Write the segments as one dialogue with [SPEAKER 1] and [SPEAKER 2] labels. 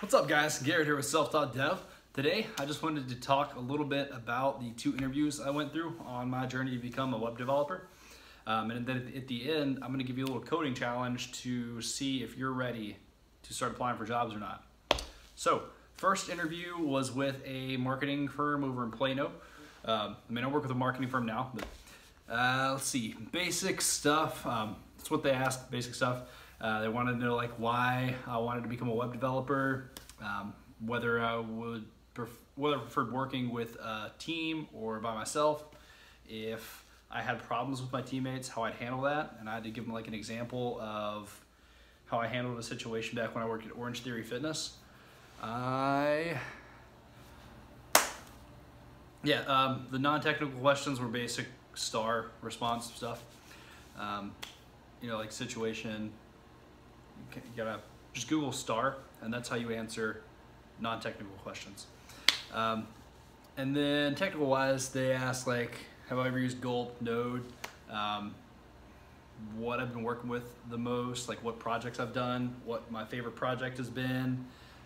[SPEAKER 1] What's up guys? Garrett here with Self-Taught Dev. Today I just wanted to talk a little bit about the two interviews I went through on my journey to become a web developer. Um, and then at the end, I'm going to give you a little coding challenge to see if you're ready to start applying for jobs or not. So, first interview was with a marketing firm over in Plano. Um, I mean, I work with a marketing firm now, but uh, let's see, basic stuff. Um, that's what they asked, basic stuff. Uh, they wanted to know like why I wanted to become a web developer, um, whether I would pref- whether I preferred working with a team or by myself, if I had problems with my teammates, how I'd handle that, and I had to give them like an example of how I handled a situation back when I worked at Orange Theory Fitness. I yeah, um, the non-technical questions were basic star response stuff. Um, you know, like situation, you gotta just Google star, and that's how you answer non-technical questions. Um, and then technical wise, they ask like, have I ever used Gulp, Node, um, what I've been working with the most, like what projects I've done, what my favorite project has been,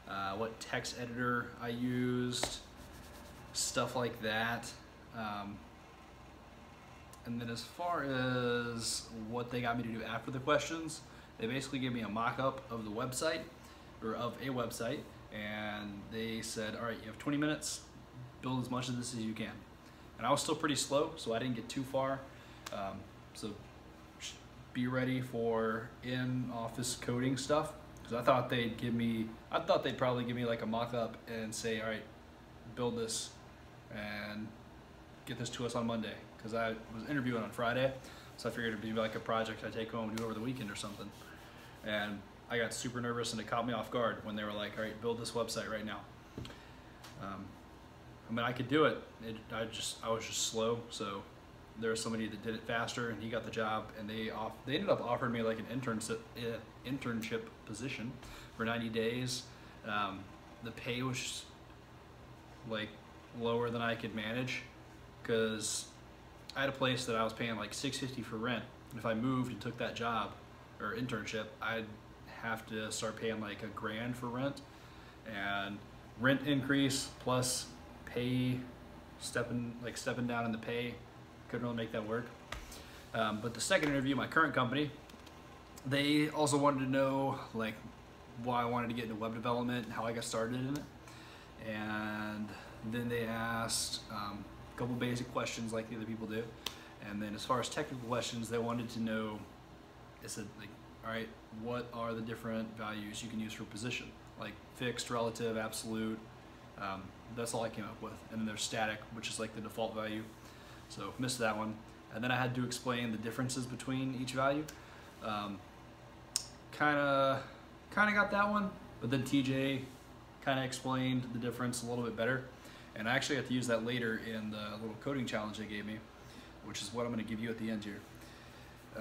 [SPEAKER 1] uh, what text editor I used, stuff like that. Um, and then as far as what they got me to do after the questions, they basically gave me a mock-up of the website, or of a website, and they said, all right, you have 20 minutes, build as much of this as you can. And I was still pretty slow, so I didn't get too far. Um, so be ready for in-office coding stuff, because I thought they'd give me, I thought they'd probably give me like a mock-up and say, all right, build this and get this to us on Monday because I was interviewing on Friday, so I figured it'd be like a project I take home and do over the weekend or something. And I got super nervous and it caught me off guard when they were like, "All right, build this website right now." Um, I mean, I could do it. it. I just I was just slow, so there was somebody that did it faster, and he got the job. And they off they ended up offering me like an internship uh, internship position for 90 days. Um, the pay was like lower than I could manage because I had a place that I was paying like 650 for rent. And if I moved and took that job or internship, I'd have to start paying like a grand for rent. And rent increase plus pay stepping like stepping down in the pay couldn't really make that work. Um, but the second interview my current company they also wanted to know like why I wanted to get into web development and how I got started in it. And then they asked um, couple basic questions like the other people do. And then as far as technical questions, they wanted to know, they said like, all right, what are the different values you can use for position? Like fixed, relative, absolute. Um, that's all I came up with. And then there's static, which is like the default value. So missed that one. And then I had to explain the differences between each value. Um, kind of, kind of got that one. But then TJ kind of explained the difference a little bit better. And I actually have to use that later in the little coding challenge they gave me, which is what I'm going to give you at the end here.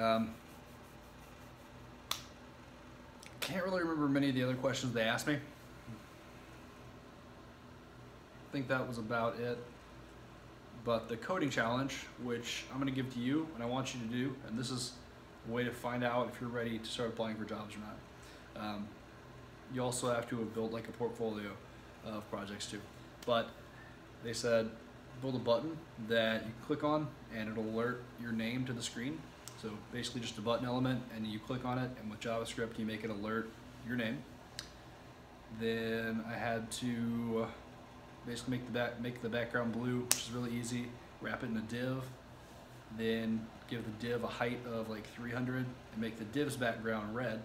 [SPEAKER 1] Um, can't really remember many of the other questions they asked me. I think that was about it. But the coding challenge, which I'm going to give to you and I want you to do, and this is a way to find out if you're ready to start applying for jobs or not. Um, you also have to have built like a portfolio of projects too. But they said build a button that you click on and it'll alert your name to the screen. So basically just a button element and you click on it and with JavaScript you make it alert your name. Then I had to uh, basically make the back make the background blue, which is really easy. Wrap it in a div, then give the div a height of like 300 and make the div's background red,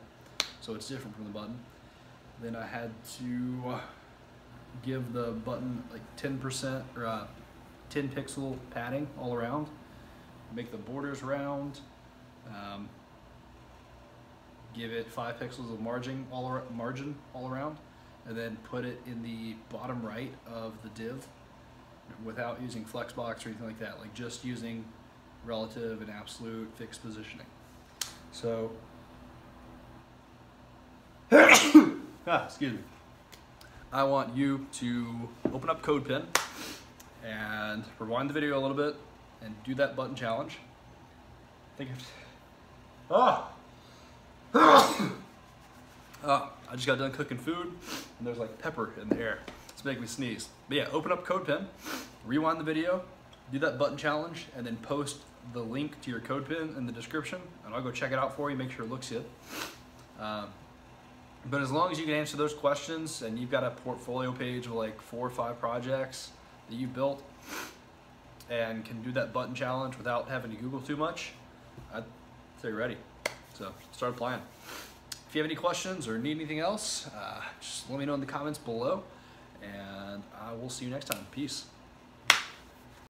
[SPEAKER 1] so it's different from the button. Then I had to uh, give the button like 10% or uh, 10 pixel padding all around. Make the borders round. Um, give it five pixels of margin all, margin all around. And then put it in the bottom right of the div without using flexbox or anything like that. Like just using relative and absolute fixed positioning. So, ah, excuse me. I want you to open up CodePen and rewind the video a little bit and do that button challenge. I think I've, oh. oh, I ah! Ah! Ah, I just got done cooking food, and there's like pepper in the air. It's making me sneeze. But yeah, open up CodePen, rewind the video, do that button challenge, and then post the link to your CodePen in the description, and I'll go check it out for you, make sure it looks good. Um, but as long as you can answer those questions and you've got a portfolio page of like four or five projects that you built and can do that button challenge without having to Google too much, I'd say you're ready. So start applying. If you have any questions or need anything else, uh, just let me know in the comments below and I will see you next time. Peace.